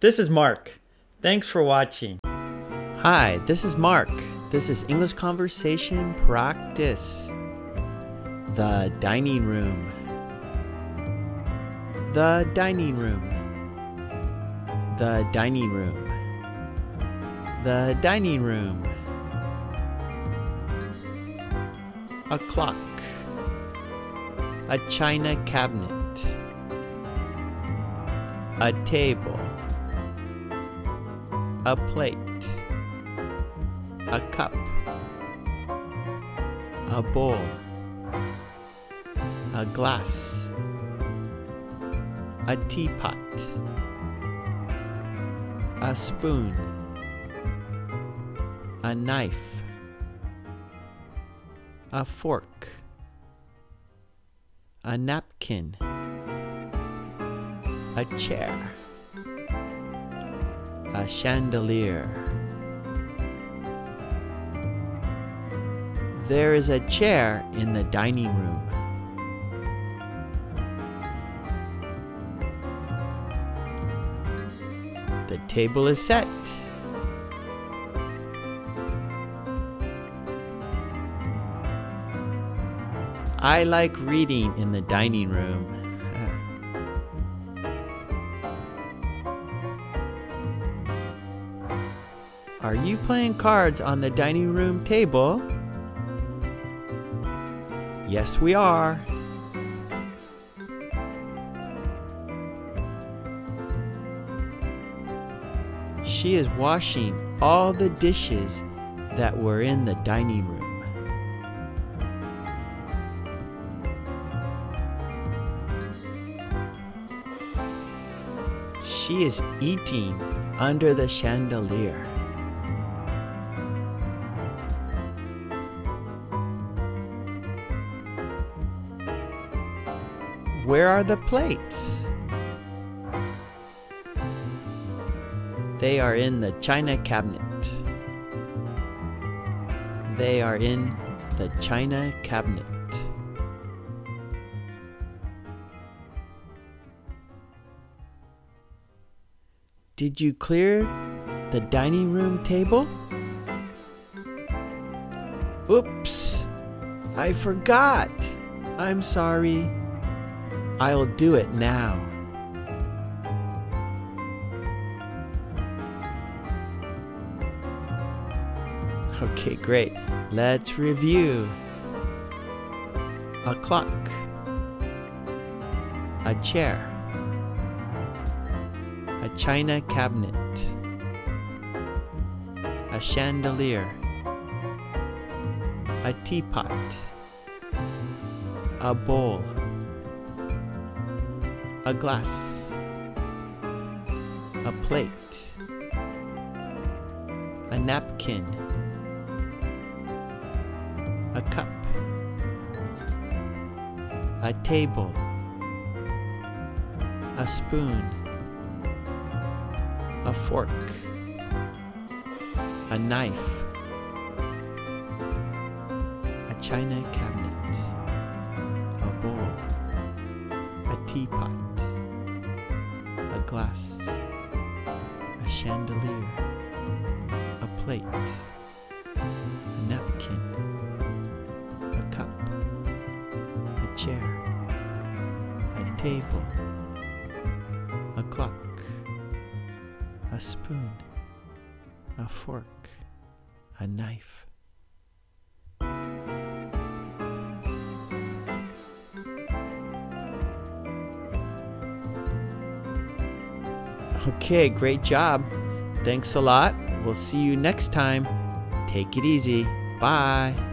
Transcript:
This is Mark. Thanks for watching. Hi, this is Mark. This is English Conversation Practice. The dining room. The dining room. The dining room. The dining room. A clock. A china cabinet. A table. A plate. A cup. A bowl. A glass. A teapot. A spoon. A knife. A fork. A napkin. A chair. A chandelier. There is a chair in the dining room. The table is set. I like reading in the dining room. Are you playing cards on the dining room table? Yes, we are. She is washing all the dishes that were in the dining room. She is eating under the chandelier. Where are the plates? They are in the china cabinet. They are in the china cabinet. Did you clear the dining room table? Oops, I forgot. I'm sorry. I'll do it now. Okay, great. Let's review. A clock. A chair. A china cabinet. A chandelier. A teapot. A bowl. A glass. A plate. A napkin. A cup. A table. A spoon. A fork. A knife. A china cabinet. A bowl. A teapot. Glass. A chandelier. A plate. A napkin. A cup. A chair. A table. A clock. A spoon. A fork. A knife. Okay, great job. Thanks a lot. We'll see you next time. Take it easy. Bye.